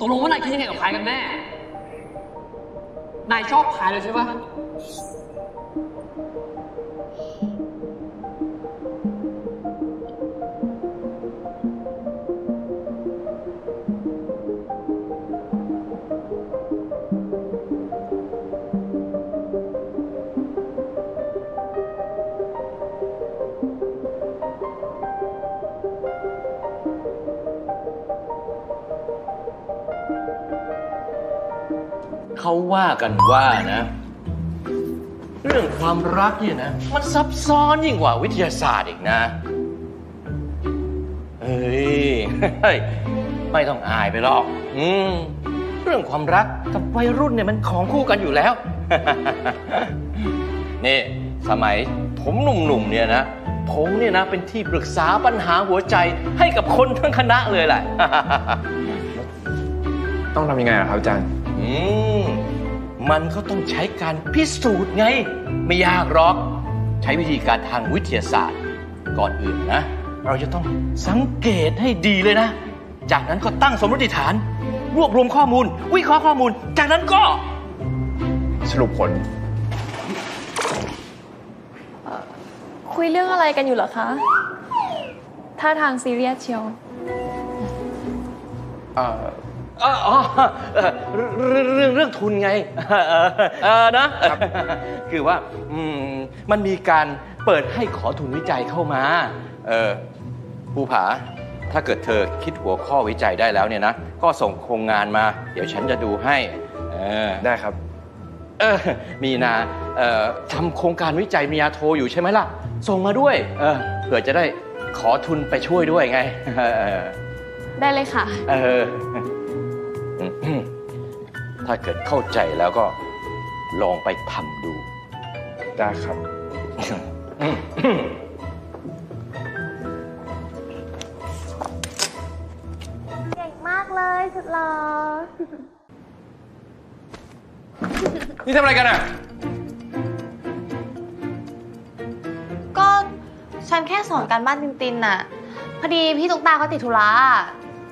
ตกลงว่านายคิดยังไงกับพายกันแน่ นายชอบพายเลยใช่ปะ เขาว่ากันว่านะ เรื่องความรักเนี่ยนะ มันซับซ้อนยิ่งกว่าวิทยาศาสตร์อีกนะ เฮ้ยเฮ้ยไม่ต้องอายไปหรอก อืม เรื่องความรักกับวัยรุ่นเนี่ยมันของคู่กันอยู่แล้ว นี่สมัยผมหนุ่มๆเนี่ยนะ ผมเนี่ยนะเป็นที่ปรึกษาปัญหาหัวใจให้กับคนทั้งคณะเลยแหละ ต้องทำยังไงอะครับอาจารย์ มมันก็ต้องใช้การพิสูจน์ไง ไม่ยากหรอก ใช้วิธีการทางวิทยาศาสตร์ ก่อนอื่นนะ เราจะต้องสังเกตให้ดีเลยนะ จากนั้นก็ตั้งสมมติฐาน รวบรวมข้อมูล วิเคราะห์ข้อมูล จากนั้นก็ สรุปผล คุยเรื่องอะไรกันอยู่เหรอคะท่าทางซีเรียสเชียว เอ่อเอ่ออ๋อเอ่อเรื่องเรื่องเรื่องทุนไงเออเออนะคือว่าอืมมันมีการเปิดให้ขอทุนวิจัยเข้ามา เออภูผา ถ้าเกิดเธอคิดหัวข้อวิจัยได้แล้วเนี่ยนะ ก็ส่งโครงงานมา เดี๋ยวฉันจะดูให้ เออ ได้ครับ เออมีนาเอ่อทำโครงการวิจัยมียาโทอยู่ใช่ไหมล่ะ ส่งมาด้วย เออเผื่อจะได้ขอทุนไปช่วยด้วยไง เออได้เลยค่ะ เออ ถ้าเกิดเข้าใจแล้วก็ลองไปทำดู ได้ครับ เก่งมากเลยสุดหล่อนี่ทำอะไรกันอะก็ฉันแค่สอนการบ้านตินตินน่ะ พอดีพี่ตุ๊กตาเขาติดธุระ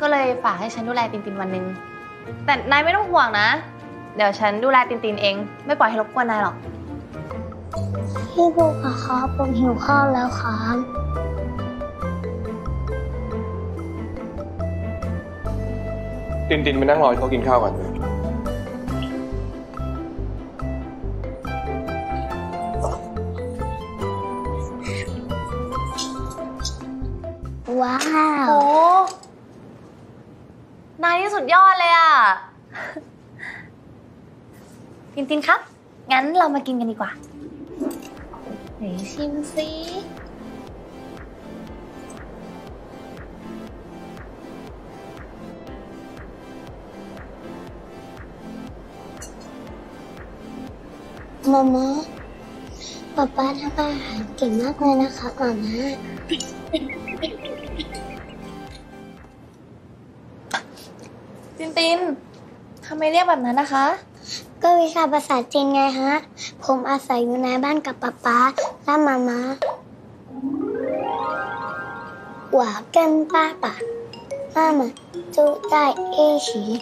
ก็เลยฝากให้ฉันดูแลตินตินวันหนึง แต่นายไม่ต้องห่วงนะ เดี๋ยวฉันดูแลตินตินเอง ไม่ปล่อยให้รบกวนนายหรอก พี่ภูขาครับผมหิวข้าวแล้วครับตินตินไปนั่งรอให้เขากินข้าวก่อนว้าโอ้ว นายนี่สุดยอดเลยอะ ตินตินครับ งั้นเรามากินกันดีกว่าไหนชิมซิมาม่าป๊าป๊าทำอาหารเก่งมากเลยนะคะมาม่า ตินตินทำไมเรียกแบบนั้นนะคะ ก็วิชาภาษาจีนไงฮะ ผมอาศัยอยู่ในบ้านกับป๊าป๊าและมาม่า我跟爸爸妈妈住在一起。